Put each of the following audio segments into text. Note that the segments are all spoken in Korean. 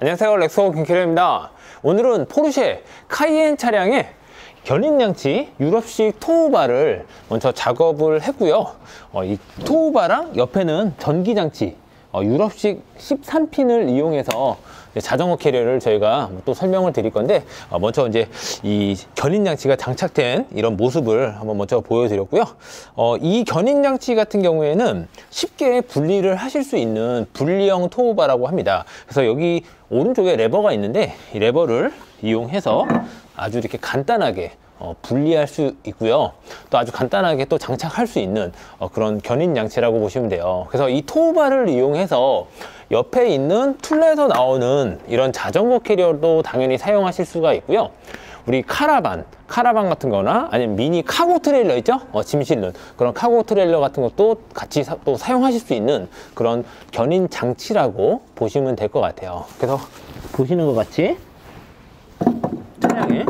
안녕하세요. 렉소 김캐리입니다. 오늘은 포르쉐 카이엔 차량의 견인장치 유럽식 tow bar를 먼저 작업을 했고요. 어, 이 tow bar랑 옆에는 전기장치 어, 유럽식 13핀을 이용해서 자전거 캐리어를 저희가 또 설명을 드릴 건데 어, 먼저 이제 이 견인 장치가 장착된 이런 모습을 한번 먼저 보여드렸고요. 어, 이 견인 장치 같은 경우에는 쉽게 분리를 하실 수 있는 분리형 tow bar라고 합니다. 그래서 여기 오른쪽에 레버가 있는데 이 레버를 이용해서 아주 이렇게 간단하게 어, 분리할 수 있고요. 또 아주 간단하게 또 장착할 수 있는 어, 그런 견인 장치라고 보시면 돼요. 그래서 이 tow bar를 이용해서 옆에 있는 툴레에서 나오는 이런 자전거 캐리어도 당연히 사용하실 수가 있고요. 우리 카라반, 카라반 같은 거나 아니면 미니 카고 트레일러 있죠? 어, 짐 실는 그런 카고 트레일러 같은 것도 같이 사, 또 사용하실 수 있는 그런 견인 장치라고 보시면 될 것 같아요. 그래서 보시는 것 같이 차량에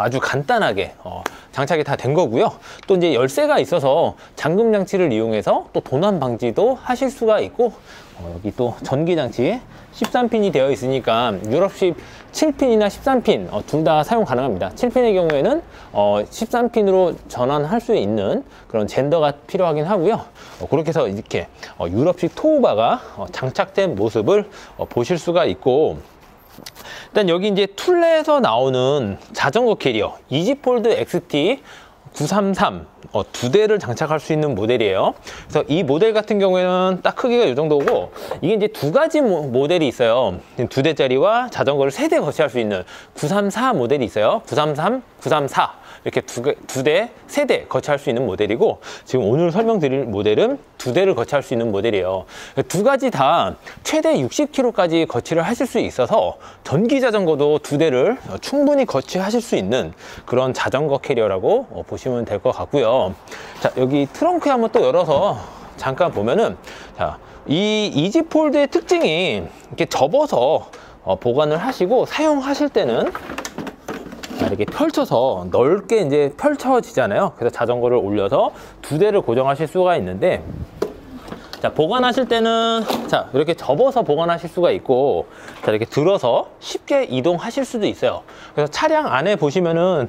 아주 간단하게 어, 장착이 다 된 거고요. 또 이제 열쇠가 있어서 잠금 장치를 이용해서 또 도난 방지도 하실 수가 있고 어, 여기 또 전기 장치 13핀이 되어 있으니까 유럽식 7핀이나 13핀 어, 둘 다 사용 가능합니다. 7핀의 경우에는 어, 13핀으로 전환할 수 있는 그런 젠더가 필요하긴 하고요. 어, 그렇게 해서 이렇게 어, 유럽식 tow bar가 어, 장착된 모습을 어, 보실 수가 있고 일단 여기 이제 툴레에서 나오는 자전거 캐리어 이지폴드 XT 933 어, 두 대를 장착할 수 있는 모델이에요. 그래서 이 모델 같은 경우에는 딱 크기가 이 정도고 이게 이제 두 가지 모, 델이 있어요. 두 대짜리와 자전거를 세 대 거치할 수 있는 934 모델이 있어요. 933, 934 이렇게 두, 두 대, 세 대 거치할 수 있는 모델이고 지금 오늘 설명드릴 모델은 두 대를 거치할 수 있는 모델이에요. 두 가지 다 최대 60km까지 거치를 하실 수 있어서 전기 자전거도 두 대를 충분히 거치하실 수 있는 그런 자전거 캐리어라고 보시면 될 것 같고요. 자, 여기 트렁크 한번 또 열어서 잠깐 보면은 자, 이 이지 폴드의 특징이 이렇게 접어서 어, 보관을 하시고 사용하실 때는 이렇게 펼쳐서 넓게 이제 펼쳐지잖아요. 그래서 자전거를 올려서 두 대를 고정하실 수가 있는데 자 보관하실 때는 자 이렇게 접어서 보관하실 수가 있고 자 이렇게 들어서 쉽게 이동하실 수도 있어요. 그래서 차량 안에 보시면은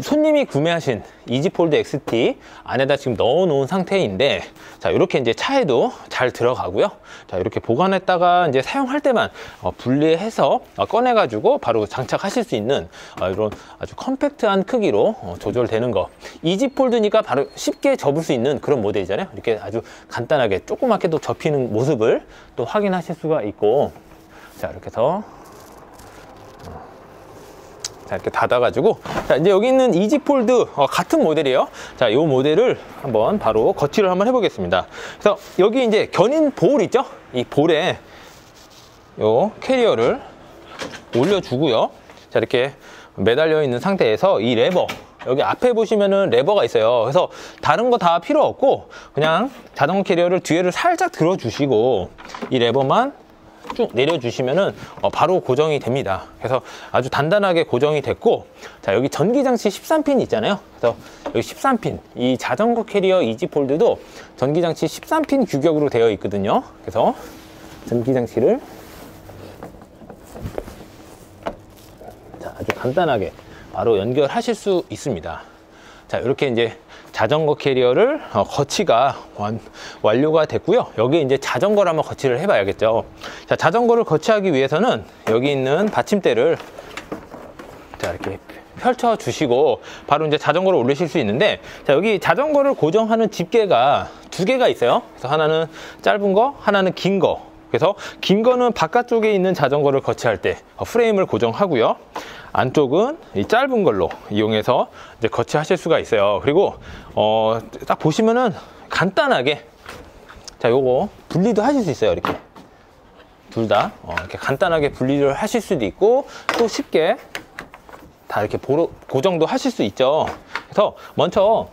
손님이 구매하신 이지폴드 XT 안에다 지금 넣어 놓은 상태인데 자 이렇게 이제 차에도 잘 들어가고요. 자 이렇게 보관했다가 이제 사용할 때만 어, 분리해서 어, 꺼내 가지고 바로 장착하실 수 있는 어, 이런 아주 컴팩트한 크기로 어, 조절되는 거. 이지폴드니까 바로 쉽게 접을 수 있는 그런 모델이잖아요. 이렇게 아주 간단하게 조 그맣게 도 접히는 모습을 또 확인하실 수가 있고. 자 이렇게 해서. 자 이렇게 닫아가지고. 자 이제 여기 있는 이지폴드 어, 같은 모델이에요. 자 이 모델을 한번 바로 거치를 한번 해보겠습니다. 그래서 여기 이제 견인 볼 있죠? 이 볼에 요 캐리어를 올려주고요. 자 이렇게 매달려 있는 상태에서 이 레버 여기 앞에 보시면은 레버가 있어요 그래서 다른 거 다 필요 없고 그냥 자전거 캐리어를 뒤에를 살짝 들어주시고 이 레버만 쭉 내려주시면은 어, 바로 고정이 됩니다. 그래서 아주 단단하게 고정이 됐고 자 여기 전기장치 13핀 있잖아요. 그래서 여기 13핀 이 자전거 캐리어 이지폴드도 전기장치 13핀 규격으로 되어 있거든요. 그래서 전기장치를 자 아주 간단하게 바로 연결하실 수 있습니다. 자 이렇게 이제 자전거 캐리어를 어, 거치가 완, 완료가 됐고요. 여기 이제 자전거를 한번 거치를 해 봐야겠죠. 자 자전거를 거치하기 위해서는 여기 있는 받침대를 자 이렇게 펼쳐 주시고 바로 이제 자전거를 올리실 수 있는데 자 여기 자전거를 고정하는 집게가 두 개가 있어요. 그래서 하나는 짧은 거 하나는 긴거 그래서 긴 거는 바깥쪽에 있는 자전거를 거치할 때 프레임을 고정하고요 안쪽은 이 짧은 걸로 이용해서 이제 거치하실 수가 있어요. 그리고 어, 딱 보시면은 간단하게 자 요거 분리도 하실 수 있어요. 이렇게 둘다 어, 이렇게 간단하게 분리를 하실 수도 있고 또 쉽게 다 이렇게 보로, 고정도 하실 수 있죠. 그래서 먼저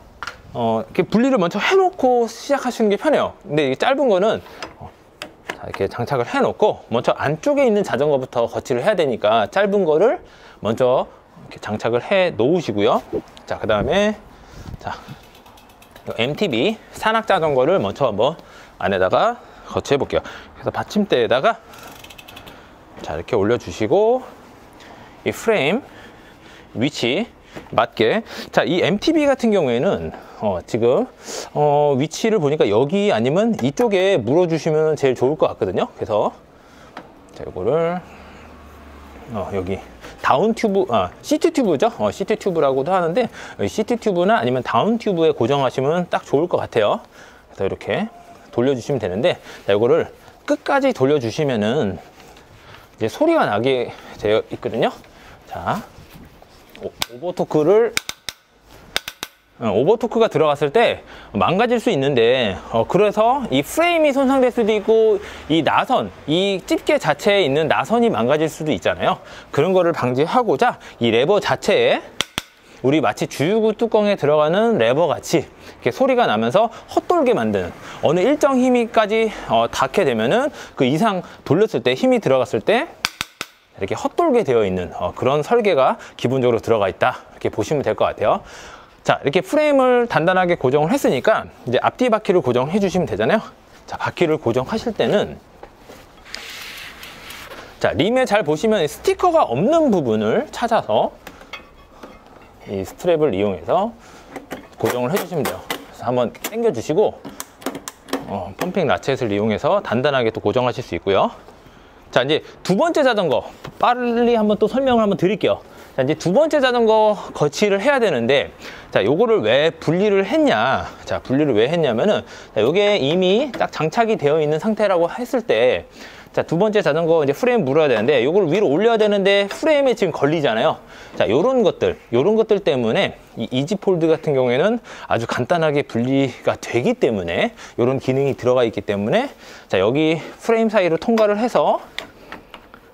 어, 이렇게 분리를 먼저 해놓고 시작하시는 게 편해요. 근데 이 짧은 거는 어, 이렇게 장착을 해 놓고 먼저 안쪽에 있는 자전거부터 거치를 해야 되니까 짧은 거를 먼저 이렇게 장착을 해 놓으시고요. 자, 그 다음에 자 MTB 산악 자전거를 먼저 한번 안에다가 거치해 볼게요. 그래서 받침대에다가 자, 이렇게 올려 주시고, 이 프레임 위치 맞게. 자, 이 MTB 같은 경우에는, 어, 지금, 어, 위치를 보니까 여기 아니면 이쪽에 물어주시면 제일 좋을 것 같거든요. 그래서, 자, 이거를, 어, 여기 down tube, 아, seat tube죠. 어, seat tube라고도 하는데 seat tube나 아니면 down tube에 고정하시면 딱 좋을 것 같아요. 그래서 이렇게 돌려주시면 되는데, 자, 이거를 끝까지 돌려주시면은 이제 소리가 나게 되어 있거든요. 자, 오- 오버토크를 어, 오버토크가 들어갔을 때 망가질 수 있는데 어, 그래서 이 프레임이 손상될 수도 있고 이 나선 이 집게 자체에 있는 나선이 망가질 수도 있잖아요. 그런 거를 방지하고자 이 레버 자체에 우리 마치 주유구 뚜껑에 들어가는 레버 같이 이렇게 소리가 나면서 헛돌게 만드는 어느 일정 힘이까지 어, 닿게 되면은 그 이상 돌렸을 때 힘이 들어갔을 때 이렇게 헛돌게 되어 있는 어, 그런 설계가 기본적으로 들어가 있다. 이렇게 보시면 될 것 같아요. 자 이렇게 프레임을 단단하게 고정을 했으니까 이제 앞뒤 바퀴를 고정해 주시면 되잖아요. 자 바퀴를 고정하실 때는 자 림에 잘 보시면 스티커가 없는 부분을 찾아서 이 스트랩을 이용해서 고정을 해주시면 돼요. 그래서 한번 당겨 주시고 어, 펌핑 라쳇을 이용해서 단단하게 또 고정하실 수 있고요 자 이제 두 번째 자전거 빨리 한번 또 설명을 한번 드릴게요 자 이제 두 번째 자전거 거치를 해야 되는데 자 요거를 왜 분리를 했냐 자 분리를 왜 했냐면은 자, 요게 이미 딱 장착이 되어 있는 상태라고 했을 때 자, 두 번째 자전거 이제 프레임 물어야 되는데 요걸 위로 올려야 되는데 프레임에 지금 걸리잖아요. 자, 요런 것들, 요런 것들 때문에 이 이지폴드 같은 경우에는 아주 간단하게 분리가 되기 때문에 요런 기능이 들어가 있기 때문에 자, 여기 프레임 사이로 통과를 해서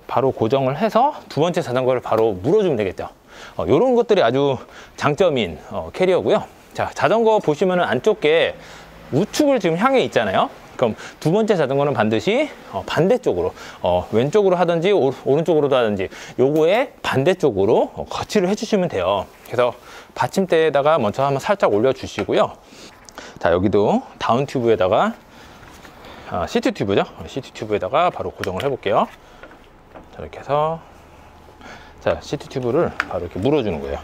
바로 고정을 해서 두 번째 자전거를 바로 물어주면 되겠죠. 어, 이런 것들이 아주 장점인 어, 캐리어고요. 자, 자전거 보시면은 안쪽에 우측을 지금 향해 있잖아요. 그럼 두 번째 자전거는 반드시 어, 반대쪽으로 어, 왼쪽으로 하든지 오, 오른쪽으로도 하든지 요거에 반대쪽으로 어, 거치를 해주시면 돼요. 그래서 받침대에다가 먼저 한번 살짝 올려주시고요. 자 여기도 다운 튜브에다가 아, 시트 튜브죠. 어, 시트 튜브에다가 바로 고정을 해볼게요. 자, 이렇게 해서 자 시트 튜브를 바로 이렇게 물어주는 거예요.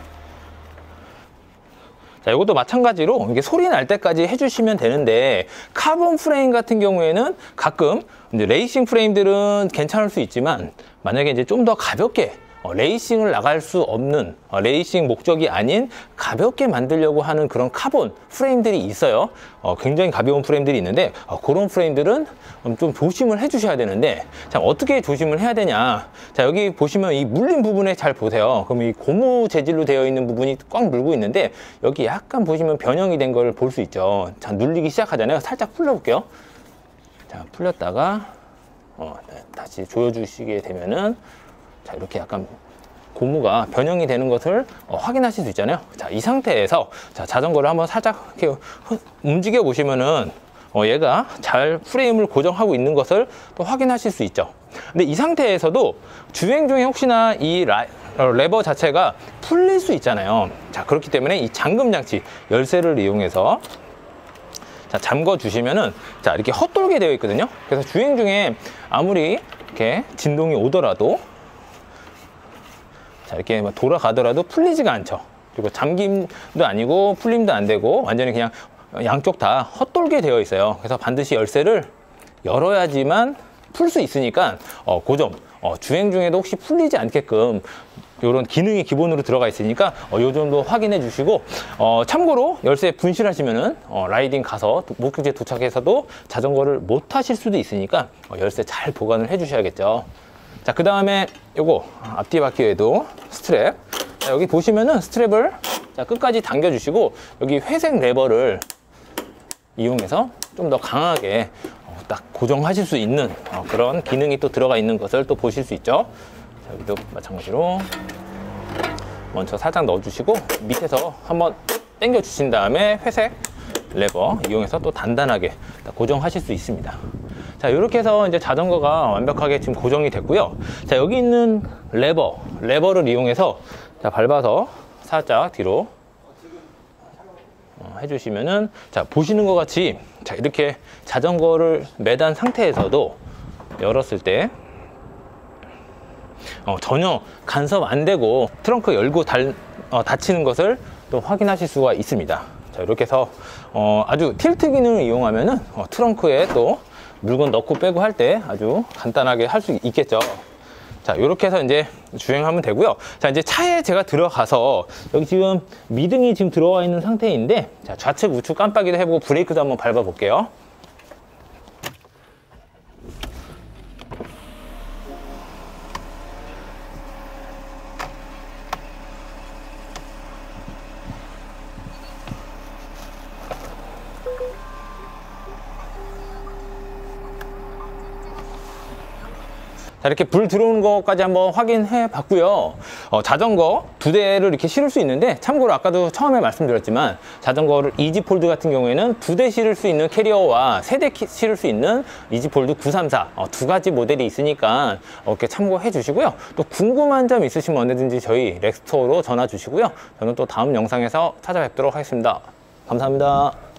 자, 이것도 마찬가지로 이게 소리 날 때까지 해주시면 되는데 카본 프레임 같은 경우에는 가끔 레이싱 프레임들은 괜찮을 수 있지만 만약에 이제 좀 더 가볍게 어, 레이싱을 나갈 수 없는 어, 레이싱 목적이 아닌 가볍게 만들려고 하는 그런 카본 프레임들이 있어요. 어, 굉장히 가벼운 프레임들이 있는데 어, 그런 프레임들은 음, 좀 조심을 해주셔야 되는데 자 어떻게 조심을 해야 되냐? 자 여기 보시면 이 물린 부분에 잘 보세요. 그럼 이 고무 재질로 되어 있는 부분이 꽉 물고 있는데 여기 약간 보시면 변형이 된 걸 볼 수 있죠. 자 눌리기 시작하잖아요. 살짝 풀려볼게요. 자 풀렸다가 어, 네, 다시 조여주시게 되면은 자 이렇게 약간 고무가 변형이 되는 것을 어, 확인하실 수 있잖아요. 자, 이 상태에서 자, 자전거를 한번 살짝 이렇게 흐- 움직여 보시면은 어, 얘가 잘 프레임을 고정하고 있는 것을 또 확인하실 수 있죠. 근데 이 상태에서도 주행 중에 혹시나 이 라- 어, 레버 자체가 풀릴 수 있잖아요. 자, 그렇기 때문에 이 잠금 장치 열쇠를 이용해서 자, 잠궈 주시면은 자, 이렇게 헛돌게 되어 있거든요. 그래서 주행 중에 아무리 이렇게 진동이 오더라도 자, 이렇게 막 돌아가더라도 풀리지가 않죠. 그리고 잠김도 아니고 풀림도 안 되고 완전히 그냥 양쪽 다 헛돌게 되어 있어요. 그래서 반드시 열쇠를 열어야지만 풀 수 있으니까 어, 그 점. 어, 주행 중에도 혹시 풀리지 않게끔 이런 기능이 기본으로 들어가 있으니까 어, 요 정도 확인해 주시고 어, 참고로 열쇠 분실하시면은 어, 라이딩 가서 도- 목적지에 도착해서도 자전거를 못 타실 수도 있으니까 어, 열쇠 잘 보관을 해 주셔야겠죠. 자, 그 다음에 요거 앞뒤 바퀴에도 스트랩. 자, 여기 보시면은 스트랩을 자, 끝까지 당겨 주시고 여기 회색 레버를 이용해서 좀 더 강하게 어, 딱 고정하실 수 있는 어, 그런 기능이 또 들어가 있는 것을 또 보실 수 있죠. 자, 여기도 마찬가지로 먼저 살짝 넣어주시고 밑에서 한번 당겨 주신 다음에 회색 레버 이용해서 또 단단하게 딱 고정하실 수 있습니다. 자, 이렇게 해서 이제 자전거가 완벽하게 지금 고정이 됐고요. 자, 여기 있는 레버, 레버를 이용해서 자, 밟아서 살짝 뒤로 어, 해주시면은 자 보시는 것 같이 자 이렇게 자전거를 매단 상태에서도 열었을 때 어, 전혀 간섭 안 되고 트렁크 열고 달, 어, 닫히는 것을 또 확인하실 수가 있습니다. 자, 이렇게 해서 어, 아주 틸트 기능을 이용하면은 어, 트렁크에 또 물건 넣고 빼고 할 때 아주 간단하게 할 수 있겠죠. 자, 이렇게 해서 이제 주행하면 되고요. 자, 이제 차에 제가 들어가서 여기 지금 미등이 지금 들어와 있는 상태인데 자, 좌측 우측 깜빡이도 해보고 브레이크도 한번 밟아 볼게요. 자, 이렇게 불 들어오는 것까지 한번 확인해 봤고요. 어, 자전거 두 대를 이렇게 실을 수 있는데 참고로 아까도 처음에 말씀드렸지만 자전거를 이지폴드 같은 경우에는 두 대 실을 수 있는 캐리어와 세 대 실을 수 있는 이지폴드 934 어, 두 가지 모델이 있으니까 어, 이렇게 참고해 주시고요. 또 궁금한 점 있으시면 언제든지 저희 렉스토어로 전화 주시고요. 저는 또 다음 영상에서 찾아뵙도록 하겠습니다. 감사합니다.